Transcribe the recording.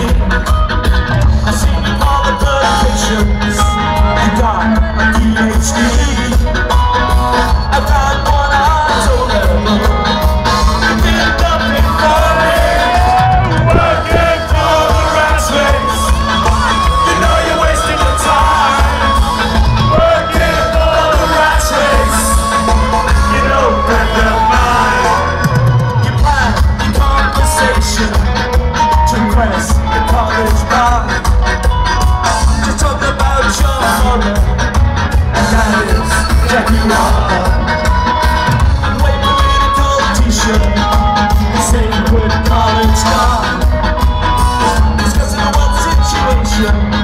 you. Revolution.